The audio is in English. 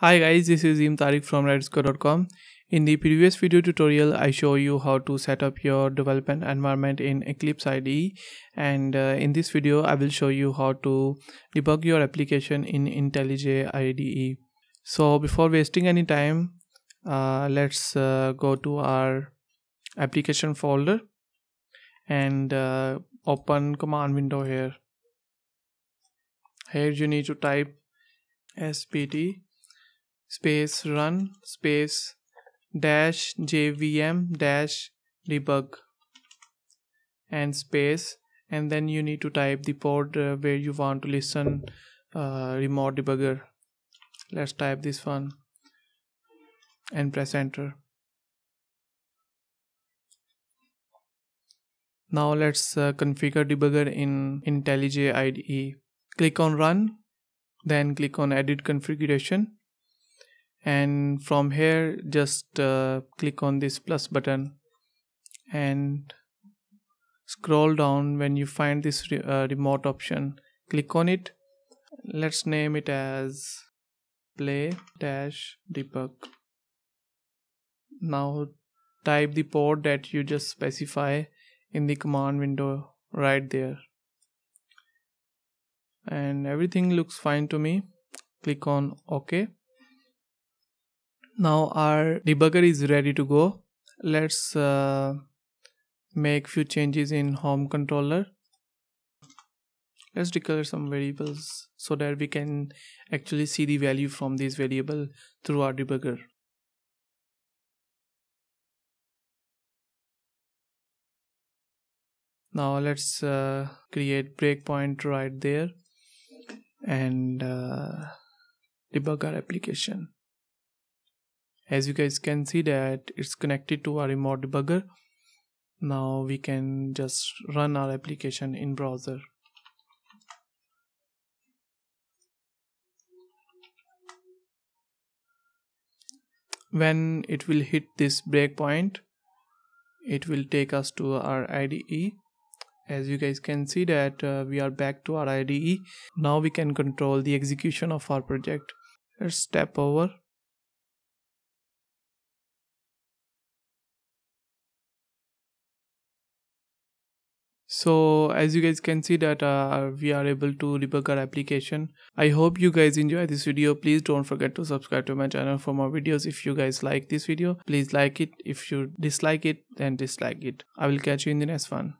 Hi guys, this is Im Tariq from radixcode.com. In the previous video tutorial, I show you how to set up your development environment in Eclipse IDE and uh, in this video, I will show you how to debug your application in IntelliJ IDE. So before wasting any time, uh, let's uh, go to our application folder and uh, open command window here. Here you need to type sbt space run space dash jvm dash debug and space. And then you need to type the port uh, where you want to listen uh, remote debugger. Let's type this one and press enter. Now let's uh, configure debugger in IntelliJ IDE click on run then click on edit configuration and from here just uh, click on this plus button and scroll down when you find this re uh, remote option. Click on it. Let's name it as play dash debug. Now type the port that you just specify in the command window right there. And everything looks fine to me. Click on ok now our debugger is ready to go. Let's uh, make few changes in home controller. Let's declare some variables so that we can actually see the value from this variable through our debugger. Now let's uh, create breakpoint right there and uh, debug our application as you guys can see that it's connected to our remote debugger. Now we can just run our application in browser. When it will hit this breakpoint it will take us to our IDE as you guys can see that uh, we are back to our IDE now we can control the execution of our project. Let's step over so as you guys can see that uh, we are able to debug our application. I hope you guys enjoy this video. Please don't forget to subscribe to my channel for more videos. If you guys like this video please like it. If you dislike it then dislike it. I will catch you in the next one